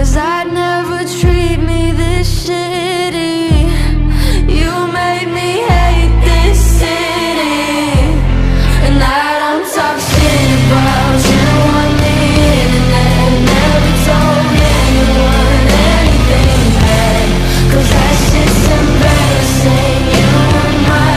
Cause I